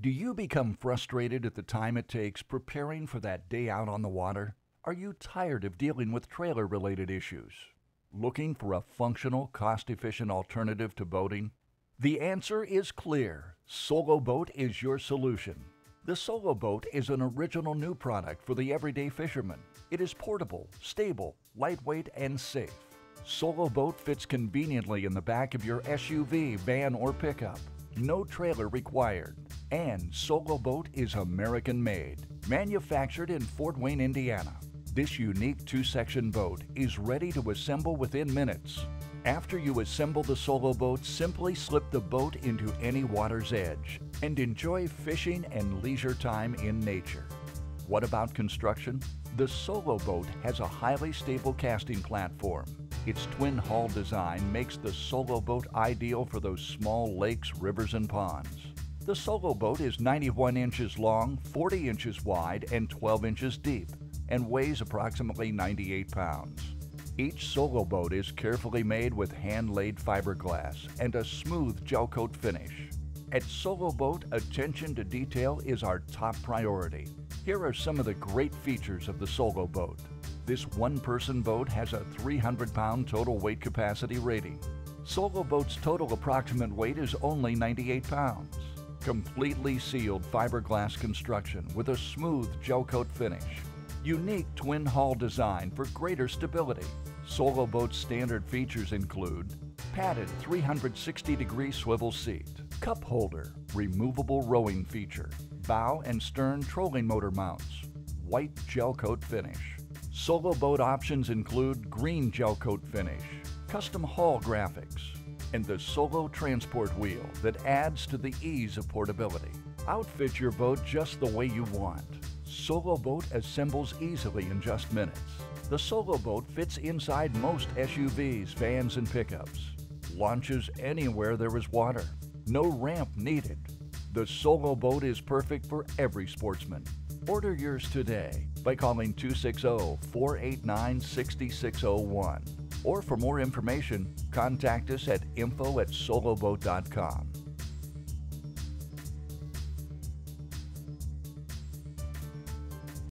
Do you become frustrated at the time it takes preparing for that day out on the water? Are you tired of dealing with trailer related issues? Looking for a functional, cost efficient alternative to boating? The answer is clear Solo Boat is your solution. The Solo Boat is an original new product for the everyday fisherman. It is portable, stable, lightweight, and safe. Solo Boat fits conveniently in the back of your SUV, van, or pickup. No trailer required. And Solo Boat is American made, manufactured in Fort Wayne, Indiana. This unique two section boat is ready to assemble within minutes. After you assemble the Solo Boat, simply slip the boat into any water's edge and enjoy fishing and leisure time in nature. What about construction? The Solo Boat has a highly stable casting platform. Its twin hull design makes the Solo Boat ideal for those small lakes, rivers, and ponds. The Solo Boat is 91 inches long, 40 inches wide, and 12 inches deep, and weighs approximately 98 pounds. Each solo boat is carefully made with hand-laid fiberglass and a smooth gel coat finish. At Solo Boat, attention to detail is our top priority. Here are some of the great features of the Solo Boat. This one-person boat has a 300-pound total weight capacity rating. Solo Boat's total approximate weight is only 98 pounds. Completely sealed fiberglass construction with a smooth gel coat finish. Unique twin hull design for greater stability. Solo Boat's standard features include padded 360 degree swivel seat, cup holder, removable rowing feature, bow and stern trolling motor mounts, white gel coat finish. Solo Boat options include green gel coat finish, custom hull graphics, and the Solo transport wheel that adds to the ease of portability. Outfit your boat just the way you want. Solo Boat assembles easily in just minutes. The Solo Boat fits inside most SUVs, vans, and pickups. Launches anywhere there is water. No ramp needed. The Solo Boat is perfect for every sportsman. Order yours today by calling 260 489 6601. Or for more information, contact us at info at soloboat.com.